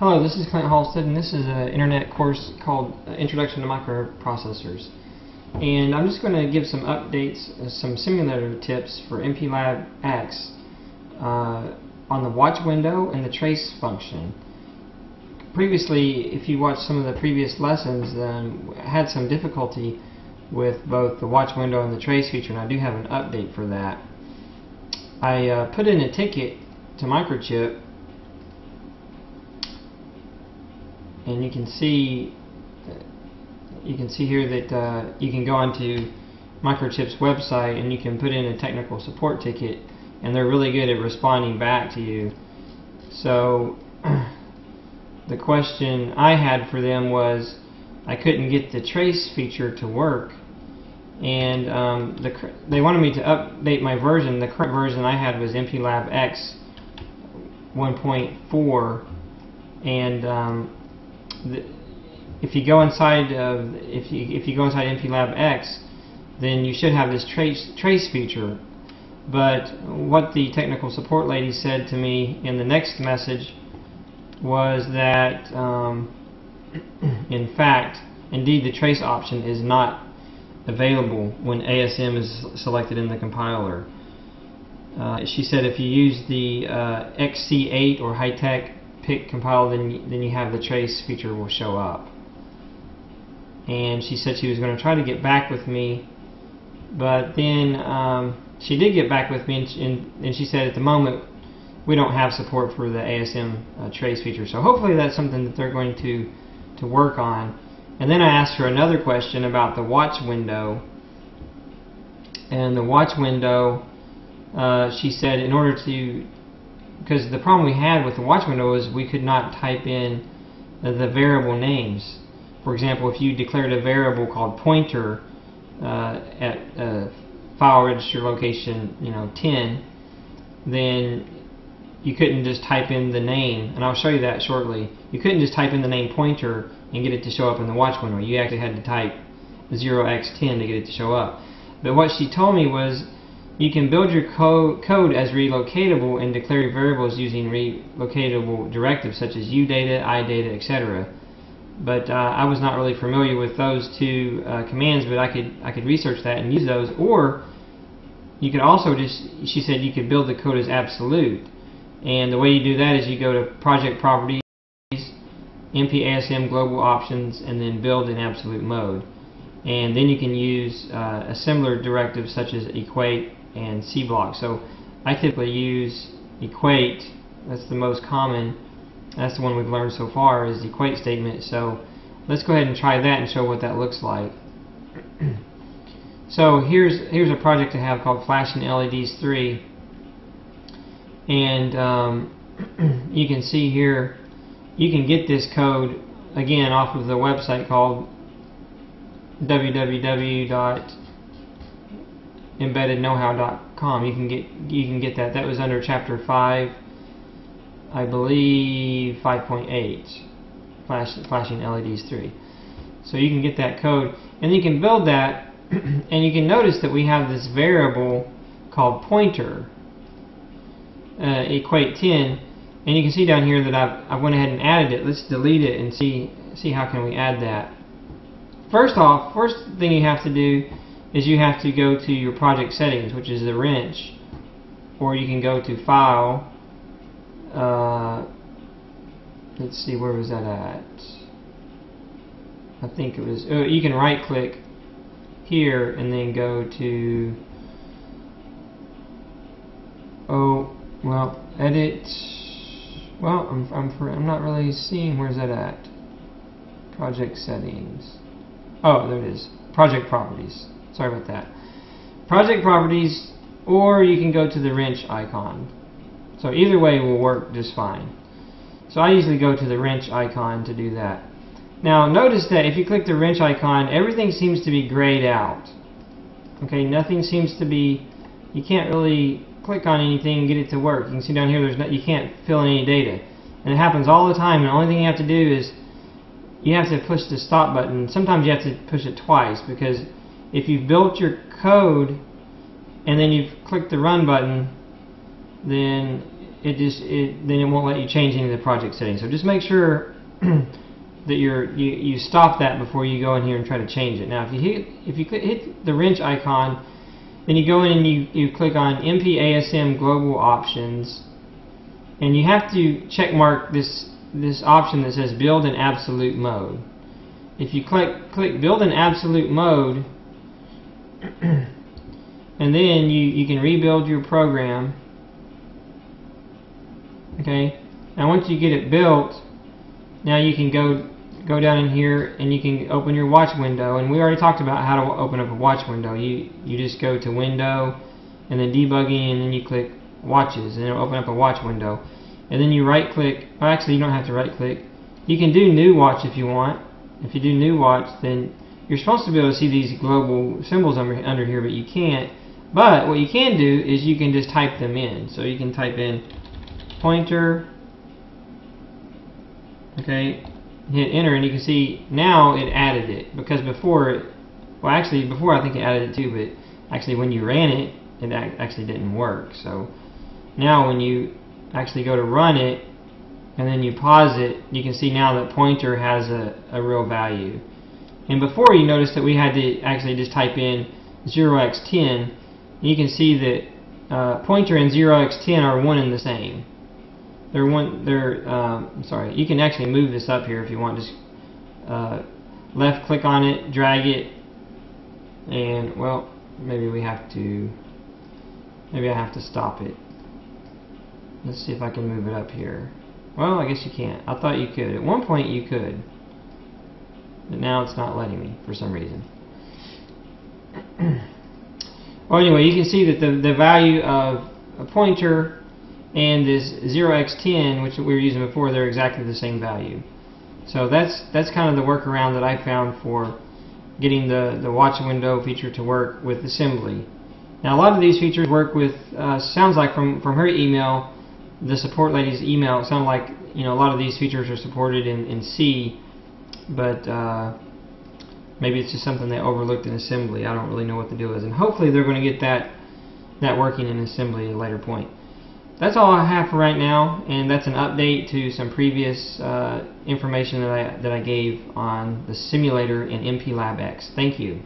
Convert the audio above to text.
Hello, this is Clint Halsted, and this is an internet course called uh, Introduction to Microprocessors. And I'm just going to give some updates, uh, some simulator tips for MPLAB X uh, on the watch window and the trace function. Previously, if you watched some of the previous lessons, um, I had some difficulty with both the watch window and the trace feature, and I do have an update for that. I uh, put in a ticket to Microchip and you can see you can see here that uh, you can go onto Microchip's website and you can put in a technical support ticket and they're really good at responding back to you. So the question I had for them was I couldn't get the trace feature to work. And um, the, they wanted me to update my version. The current version I had was MPLAB X 1.4 and um, if you go inside of if you if you go inside MPLAB X, then you should have this trace trace feature. But what the technical support lady said to me in the next message was that um, in fact, indeed, the trace option is not available when ASM is selected in the compiler. Uh, she said if you use the uh, XC8 or high-tech PIC compile, then then you have the trace feature will show up. And she said she was going to try to get back with me, but then um, she did get back with me, and, and, and, she said at the moment we don't have support for the ASM uh, trace feature. So hopefully that's something that they're going to to work on. And then I asked her another question about the watch window. And the watch window, uh, she said in order to because the problem we had with the watch window is we could not type in the variable names. For example, if you declared a variable called pointer uh, at uh, file register location, you know, 10, then you couldn't just type in the name, and I'll show you that shortly. You couldn't just type in the name pointer and get it to show up in the watch window. You actually had to type 0x10 to get it to show up. But what she told me was you can build your co code as relocatable and declare variables using relocatable directives such as udata, idata, etc. But uh, I was not really familiar with those two uh, commands, but I could I could research that and use those. Or you could also just she said you could build the code as absolute, and the way you do that is you go to project properties, MPASM global options, and then build in absolute mode. And then you can use uh, a similar directive such as equate and CBLOCK. So I typically use equate. That's the most common. That's the one we've learned so far is the equate statement. So let's go ahead and try that and show what that looks like. so here's here's a project I have called Flashing LEDs 3, and um, you can see here you can get this code again off of the website called www embeddedknowhow.com. You can get you can get that. That was under chapter 5, I believe 5.8, flash, flashing LEDs 3. So you can get that code, and you can build that, and you can notice that we have this variable called pointer, uh, equate 10, and you can see down here that I've, I went ahead and added it. Let's delete it and see see how can we add that. First off, first thing you have to do is you have to go to your project settings, which is the wrench, or you can go to File. Uh, let's see, where was that at? I think it was. Oh, you can right click here and then go to. Oh, well, edit. Well, I'm I'm I'm not really seeing where's that at. Project settings. Oh, there it is. Project properties. Sorry about that. Project properties, or you can go to the wrench icon. So either way will work just fine. So I usually go to the wrench icon to do that. Now notice that if you click the wrench icon, everything seems to be grayed out. Okay, nothing seems to be, you can't really click on anything and get it to work. You can see down here, there's no, you can't fill in any data. And it happens all the time, and the only thing you have to do is you have to push the stop button. Sometimes you have to push it twice because if you've built your code and then you've clicked the run button, then it just it, then it won't let you change any of the project settings. So just make sure that you're you, you stop that before you go in here and try to change it. Now if you hit if you click, hit the wrench icon, then you go in and you, you click on MPASM Global Options, and you have to check mark this this option that says Build in Absolute Mode. If you click click Build in Absolute Mode, and then you you can rebuild your program. Okay, now once you get it built, now you can go go down in here and you can open your watch window. And we already talked about how to open up a watch window. You you just go to window and then debugging and then you click watches and it'll open up a watch window. And then you right click well, actually you don't have to right click you can do new watch if you want. If you do new watch then you're supposed to be able to see these global symbols under, under here but you can't. But what you can do is you can just type them in. So you can type in pointer okay hit enter and you can see now it added it. Because before it well actually before I think it added it too but actually when you ran it it actually didn't work. So now when you actually go to run it and then you pause it you can see now that pointer has a, a real value and before you noticed that we had to actually just type in 0x10 you can see that uh, pointer and 0x10 are one and the same they're one. They're. Um, sorry. You can actually move this up here if you want. Just uh, left click on it, drag it, and well, maybe we have to. Maybe I have to stop it. Let's see if I can move it up here. Well, I guess you can't. I thought you could. At one point you could. But now it's not letting me for some reason. well, anyway, you can see that the, the value of a pointer and this 0x10 which we were using before they're exactly the same value. So that's that's kind of the workaround that I found for getting the the watch window feature to work with assembly. Now a lot of these features work with uh, sounds like from from her email the support lady's email it sounded like you know a lot of these features are supported in, in C but uh, maybe it's just something they overlooked in assembly I don't really know what the deal is and hopefully they're going to get that that working in assembly at a later point that's all I have for right now, and that's an update to some previous uh, information that I, that I gave on the simulator in MPLAB X. Thank you.